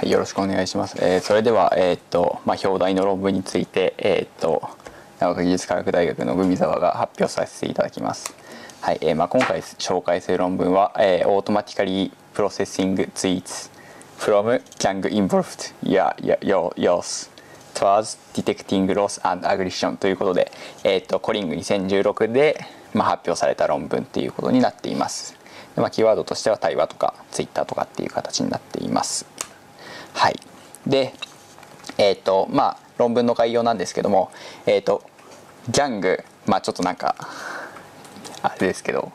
はい、よろしくお願いします。えー、それでは、えー、っと、まあ、表題の論文について、えー、っと、長岡技術科学大学のグミ沢が発表させていただきます。はい、えー、まあ、今回紹介する論文は、えー、Automatically Processing Tweets from Gang Involved Your, your, Yours Towards Detecting Loss and Aggression ということで、えー、っと、コリング2016で、まあ、発表された論文ということになっています。まあ、キーワードとしては対話とかツイッターとかっていう形になっています。はい、でえっ、ー、とまあ論文の概要なんですけどもえっ、ー、とギャングまあちょっとなんかあれですけど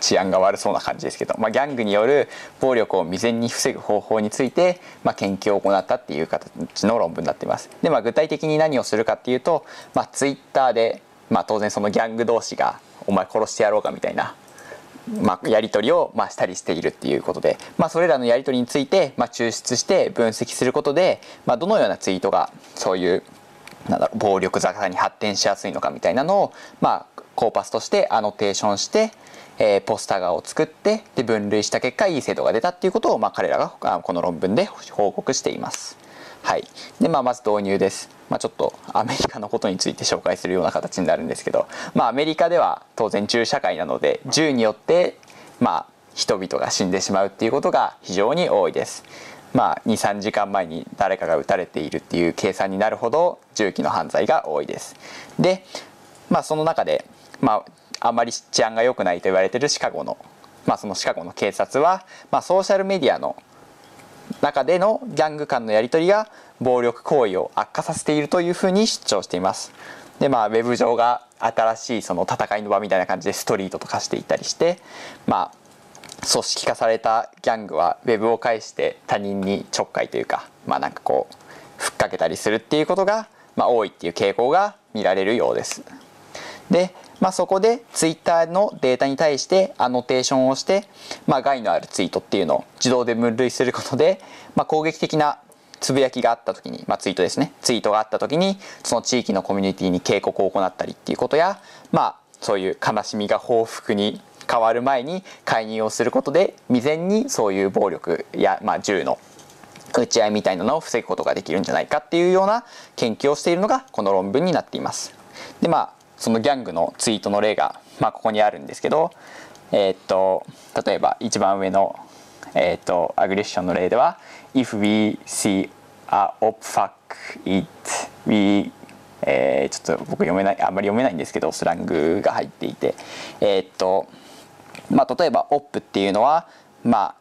治安が悪そうな感じですけど、まあ、ギャングによる暴力を未然に防ぐ方法について、まあ、研究を行ったっていう形の論文になっています。で、まあ、具体的に何をするかっていうと、まあ、ツイッターで、まあ、当然そのギャング同士が「お前殺してやろうか」みたいなまあ、やり取りをまあしたりしているっていうことで、まあ、それらのやり取りについてまあ抽出して分析することで、まあ、どのようなツイートがそういうなんだろう暴力坂に発展しやすいのかみたいなのを、まあ、コーパスとしてアノテーションして、えー、ポスター画を作ってで分類した結果いい精度が出たっていうことを、まあ、彼らがこの論文で報告しています。はいでまあ、まず導入です、まあ、ちょっとアメリカのことについて紹介するような形になるんですけど、まあ、アメリカでは当然銃社会なので銃によってまあ人々が死んでしまうっていうことが非常に多いです。まあ、23時間前に誰かが撃たれているっていう計算になるほど銃器の犯罪が多いです。で、まあ、その中で、まあ、あまり治安が良くないと言われてるシカゴの、まあ、そのシカゴの警察は、まあ、ソーシャルメディアの中でのギャング間のやり取りが暴力行為を悪化させているというふうに主張しています。でまあウェブ上が新しいその戦いの場みたいな感じでストリートとかしていたりしてまあ組織化されたギャングはウェブを介して他人にちょっかいというかまあなんかこうふっかけたりするっていうことが、まあ、多いっていう傾向が見られるようです。で、まあ、そこでツイッターのデータに対してアノテーションをして、まあ、害のあるツイートっていうのを自動で分類することで、まあ、攻撃的なつぶやきがあった時に、まあ、ツイートですねツイートがあった時にその地域のコミュニティに警告を行ったりっていうことやまあそういう悲しみが報復に変わる前に介入をすることで未然にそういう暴力や、まあ、銃の打ち合いみたいなのを防ぐことができるんじゃないかっていうような研究をしているのがこの論文になっています。でまあそのギャングのツイートの例が、まあ、ここにあるんですけど、えー、っと例えば一番上の、えー、っとアグレッションの例では If we see a op fuck it we えー、ちょっと僕読めないあんまり読めないんですけどスラングが入っていてえー、っとまあ例えば op っていうのはま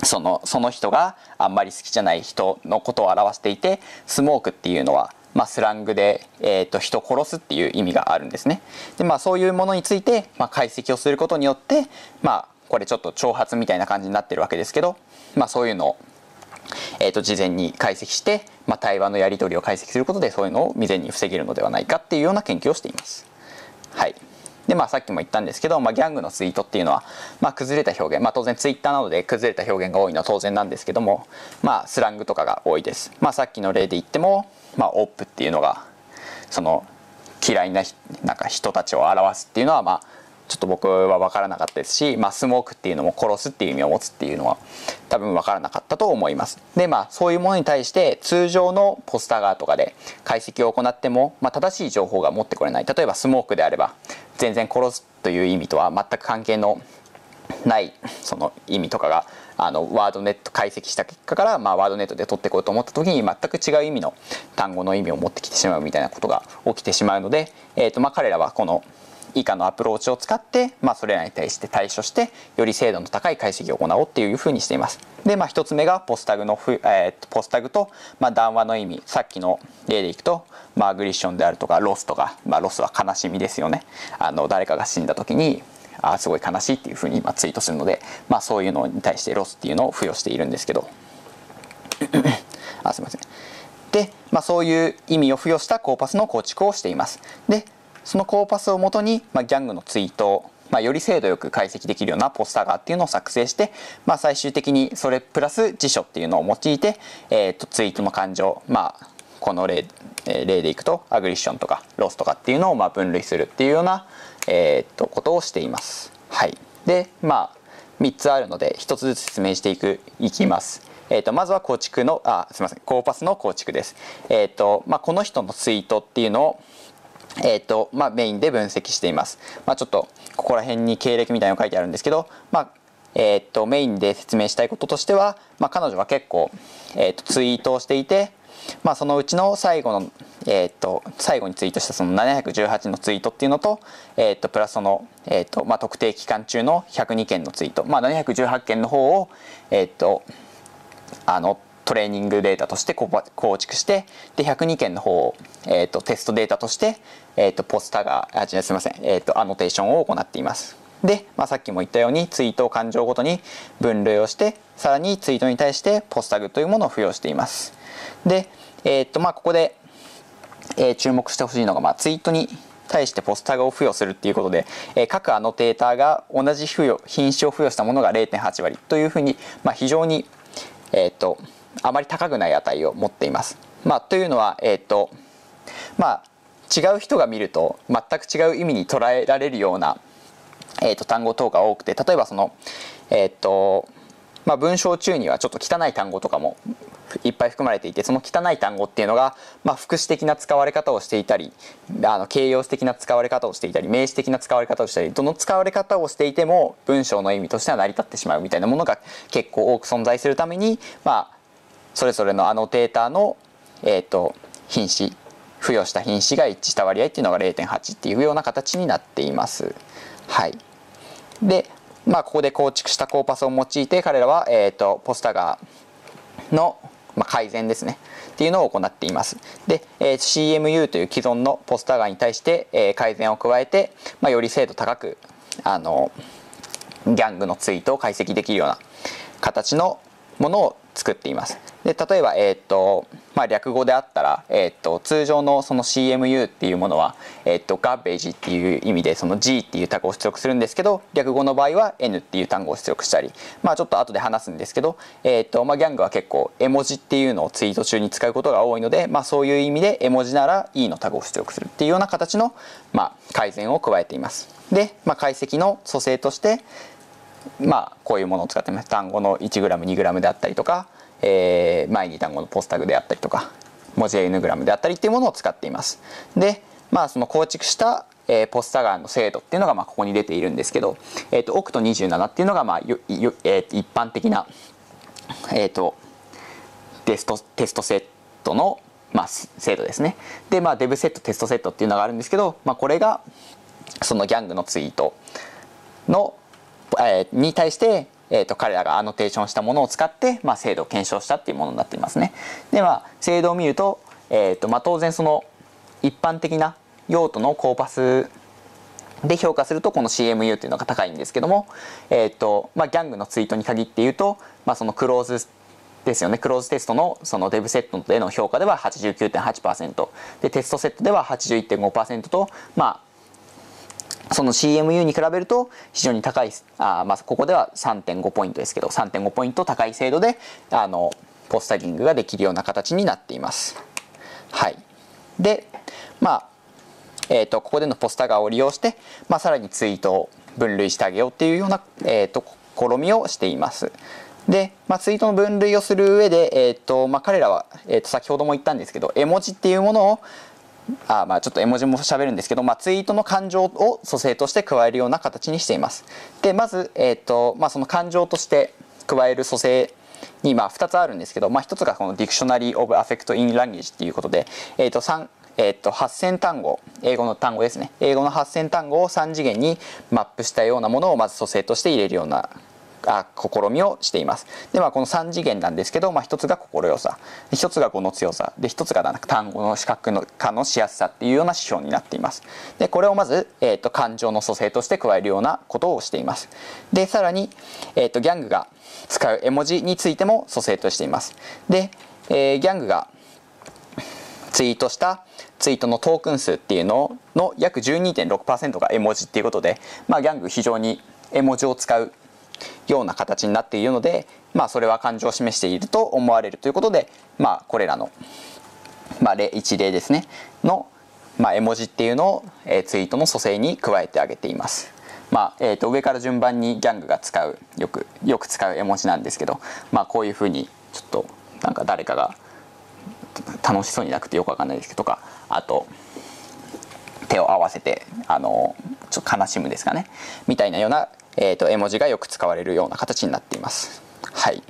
あそのその人があんまり好きじゃない人のことを表していてスモークっていうのはまあ、スラングで、えーと、人を殺すっていう意味があるんですね。でまあそういうものについて、まあ、解析をすることによって、まあ、これちょっと挑発みたいな感じになってるわけですけど、まあ、そういうのを、えー、と事前に解析して、まあ、対話のやり取りを解析することでそういうのを未然に防げるのではないかっていうような研究をしています。はいでまあ、さっきも言ったんですけど、まあ、ギャングのツイートっていうのは、まあ、崩れた表現、まあ、当然ツイッターなどで崩れた表現が多いのは当然なんですけども、まあ、スラングとかが多いです、まあ、さっきの例で言っても、まあ、オップっていうのがその嫌いななんか人たちを表すっていうのは、まあ、ちょっと僕は分からなかったですし、まあ、スモークっていうのも殺すっていう意味を持つっていうのは多分分からなかったと思います。でまあそういうものに対して通常のポスター側とかで解析を行っても、まあ、正しい情報が持ってこれない。例えばスモークであれば全然殺すという意味とは全く関係のないその意味とかがあのワードネット解析した結果から、まあ、ワードネットで取っていこうと思った時に全く違う意味の単語の意味を持ってきてしまうみたいなことが起きてしまうので、えーとまあ、彼らはこの以下のアプローチを使って、まあ、それらに対して対処してより精度の高い解析を行おうっていうふうにしています。で、まあ、1つ目が POS タグのふ、えー、 POS タグと、まあ、談話の意味さっきの例でいくと、まあ、 aggression であるとかロスとか、まあ、ロスは悲しみですよねあの誰かが死んだ時にあすごい悲しいっていうふうに今ツイートするので、まあ、そういうのに対してロスっていうのを付与しているんですけど。あすいません。で、まあ、そういう意味を付与したコーパスの構築をしています。でそのコーパスをもとに、まあ、ギャングのツイートをまあ、より精度よく解析できるようなポスターガーっていうのを作成して、まあ、最終的にそれプラス辞書っていうのを用いて、えー、とツイートの感情、まあ、この例え例でいくとアグリッションとかロスとかっていうのをまあ分類するっていうような、えー、とことをしています。はい、でまあ3つあるので1つずつ説明していくいきます。えー、とまずは構築のあすみませんコーパスの構築です、えーとまあ、この人のツイートっていうのをえーとまあ、メインで分析しています、まあ、ちょっとここら辺に経歴みたいなの書いてあるんですけど、まあえーと、メインで説明したいこととしては、まあ、彼女は結構、えーと、ツイートをしていて、まあ、そのうちの最後の、えーと、最後にツイートしたその718のツイートっていうのと,、えー、とプラスその、えーとまあ、特定期間中の102件のツイート、まあ、718件の方を、えー、とあのトレーニングデータとして構築してで102件の方を、えー、とテストデータとして、えー、とポスターがあすみません、えー、とアノテーションを行っています。で、まあ、さっきも言ったようにツイートを感情ごとに分類をしてさらにツイートに対してポスタグというものを付与しています。で、えー、っとまあここで、えー、注目してほしいのが、まあ、ツイートに対してポスタグを付与するっていうことで、えー、各アノテーターが同じ付与品種を付与したものが0.8割というふうに、まあ、非常に、えー、っとあまり高くない値を持っています。まあ、というのは、えー、とまあ、違う人が見ると全く違う意味に捉えられるようなえーと、単語等が多くて例えばその、えーとまあ、文章中にはちょっと汚い単語とかもいっぱい含まれていてその汚い単語っていうのが、まあ、副詞的な使われ方をしていたりあの形容詞的な使われ方をしていたり名詞的な使われ方をしたりどの使われ方をしていても文章の意味としては成り立ってしまうみたいなものが結構多く存在するために、まあ、それぞれのアノテーターの、えーと、品詞付与した品詞が一致した割合っていうのが0.8っていうような形になっています。はい、で、まあ、ここで構築したコーパスを用いて彼らは、えーと、ポスタガーの、まあ、改善ですね。っていうのを行っています。で、えー、CMU という既存のポスタガーに対して、えー、改善を加えて、まあ、より精度高くあのギャングのツイートを解析できるような形のものを作っていますで例えば、えーとまあ、略語であったら、えーと、通常のその CMU っていうものは、えーと、ガベージっていう意味でその G っていう単語を出力するんですけど略語の場合は N っていう単語を出力したり、まあ、ちょっと後で話すんですけど、えーとまあ、ギャングは結構絵文字っていうのをツイート中に使うことが多いので、まあ、そういう意味で絵文字なら E のタグを出力するっていうような形の、まあ、改善を加えています。で、まあ、解析の組成としてまあ、こういうものを使ってます。単語の 1g2g であったりとか、えー、前に単語のポスタグであったりとか文字 N グラムであったりっていうものを使っています。でまあその構築したえー、ポスタガーの精度っていうのがまあここに出ているんですけど、えーと、オクト27っていうのがまあよよ、えー、一般的な、えーと、テストテストセットの、まあ、精度ですね。で、まあ、デブセットテストセットっていうのがあるんですけど、まあ、これがそのギャングのツイートのえー、に対して、えーと、彼らがアノテーションしたものを使って、まあ、精度を検証したっていうものになっていますね。でまあ精度を見ると,、えーとまあ、当然その一般的な用途のコーパスで評価するとこの CMU っていうのが高いんですけども、えーとまあ、ギャングのツイートに限って言うと、まあ、そのクローズですよねクローズテストのそのデブセットでの評価では89.8%でテストセットでは81.5%とまあその CMU に比べると非常に高いあ、まあ、ここでは3.5ポイントですけど3.5ポイント高い精度であのポスタリングができるような形になっています。はい、でまあえーと、ここでのポスターを利用して、まあ、さらにツイートを分類してあげようっていうような、えーと、試みをしています。で、まあ、ツイートの分類をする上で、えーとまあ、彼らは、えー、と先ほども言ったんですけど絵文字っていうものをあまあちょっと絵文字も喋るんですけど、まあ、ツイートの感情を組成として加えるような形にしています。でまず、えーとまあ、その感情として加える組成にまあ2つあるんですけど、まあ、1つがこの Dictionary of Affect in Language っていうことで、えーと3えー、と8000単語英語の単語ですね英語の8000単語を3次元にマップしたようなものをまず組成として入れるようなあ試みをしています。でまあこの3次元なんですけど、まあ、一つが心よさ一つが語の強さで一つが単語の視覚の化のしやすさっていうような指標になっています。でこれをまず、えーと、感情の組成として加えるようなことをしています。でさらに、えーと、ギャングが使う絵文字についても組成としています。で、えー、ギャングがツイートしたツイートのトークン数っていうのの約12.6%が絵文字っていうことで、まあ、ギャング非常に絵文字を使うような形になっているので、まあ、それは感情を示していると思われるということで、まあ、これらの、まあ、例一例ですねの、まあ、絵文字っていうのを、えー、ツイートの組成に加えてあげています。まあえー、と上から順番にギャングが使うよくよく使う絵文字なんですけど、まあ、こういうふうにちょっとなんか誰かが楽しそうになくてよくわかんないですけどとかあと手を合わせてあのちょっと悲しむですかねみたいなような、えーと、絵文字がよく使われるような形になっています。はい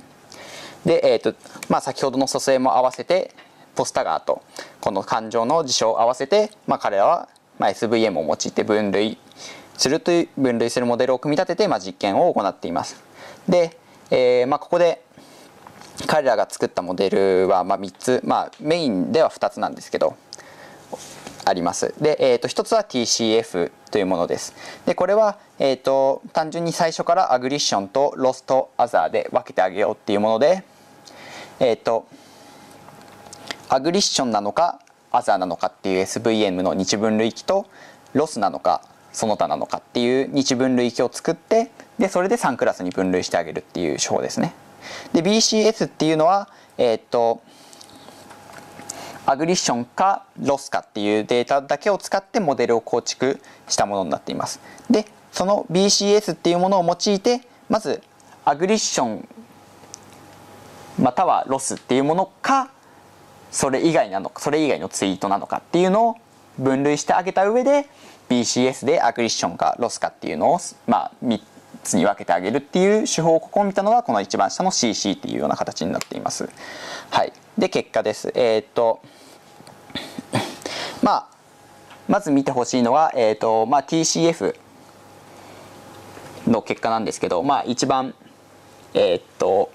で、えーとまあ、先ほどの蘇生も合わせてポスタガーとこの感情の事象を合わせて、まあ、彼らは、まあ、SVM を用いて分類するという分類するモデルを組み立てて、まあ、実験を行っています。で、えーまあ、ここで彼らが作ったモデルはまあ3つ、まあ、メインでは2つなんですけどあります。で、えー、と1つは TCF というものです。でこれは、えーと、単純に最初からアグリッションとロストアザーで分けてあげようっていうもので、えーと、aggression なのかアザーなのかっていう SVM の二分類器とロスなのかその他なのかっていう二分類器を作ってでそれで3クラスに分類してあげるっていう手法ですね。で BCS っていうのは、えー、っと aggression かロスかっていうデータだけを使ってモデルを構築したものになっています。でその BCS っていうものを用いてまず aggressionまたはロスっていうものかそれ以外なのかそれ以外のツイートなのかっていうのを分類してあげた上で BCS で aggression かロスかっていうのを、まあ、3つに分けてあげるっていう手法をここを見たのがこの一番下の CC っていうような形になっています。はい、で結果です。えー、っ とまあまず見てほしいのは、えーとまあ、TCF の結果なんですけど、まあ、一番えっ、と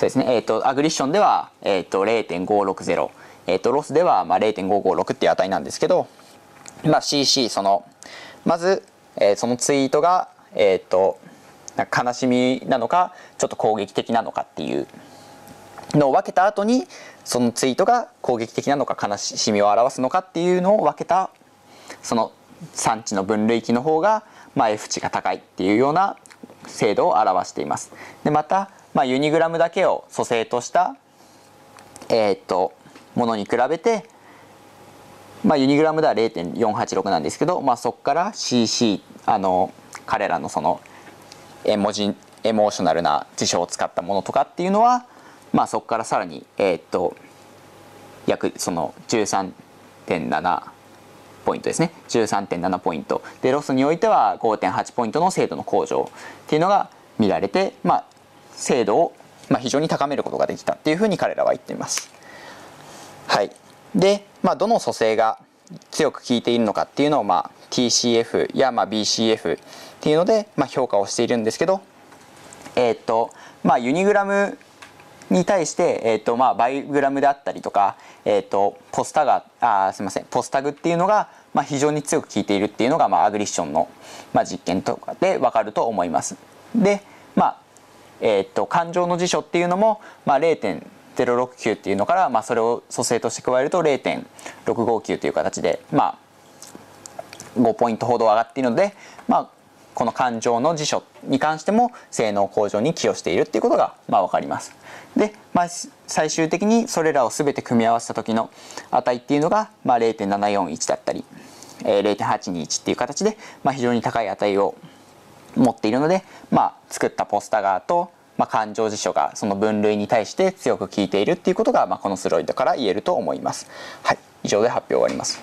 そうですね、えーと、アグリッションでは、えーと、0.560、えーと、ロスでは、まあ、0.556っていう値なんですけど、まあ、CC そのまず、えー、そのツイートが、えー、と悲しみなのかちょっと攻撃的なのかっていうのを分けた後にそのツイートが攻撃的なのか悲しみを表すのかっていうのを分けたその産地の分類器の方が、まあ、F 値が高いっていうような精度を表しています。でまたまあ、ユニグラムだけを組成とした、えー、っとものに比べて、まあ、ユニグラムでは0.486なんですけど、まあ、そこから CC あの彼らのその絵文字エモーショナルな辞書を使ったものとかっていうのは、まあ、そこからさらに、えー、っと約その13.7ポイントですね。13.7ポイント。でロスにおいては5.8ポイントの精度の向上っていうのが見られて、まあ、精度を、まあ、非常に高めることができたっていうふうに彼らは言っています。はい、で、まあ、どの組成が強く効いているのかっていうのを、まあ、TCF や、まあ、BCF っていうので、まあ、評価をしているんですけど、えー、っとまあ、ユニグラムに対して、えーとまあ、バイグラムであったりとか、えーと、ポスタがあすみませんポスタグっていうのが、まあ、非常に強く効いているっていうのが、まあ、アグリッションの、まあ、実験とかで分かると思います。でまあえーと、感情の辞書っていうのも、まあ、0.069っていうのから、まあ、それを組成として加えると0.659という形で、まあ、5ポイントほど上がっているので、まあ、この感情の辞書に関しても性能向上に寄与しているっていうことが、まあ、分かります。で、まあ、最終的にそれらを全て組み合わせた時の値っていうのが、まあ、0.741だったり、えー、0.821っていう形で、まあ、非常に高い値を持っているので、まあ、作ったポスタガーと、まあ、感情辞書がその分類に対して強く効いているっていうことが、まあ、このスロイドから言えると思います。はい、以上で発表終わります。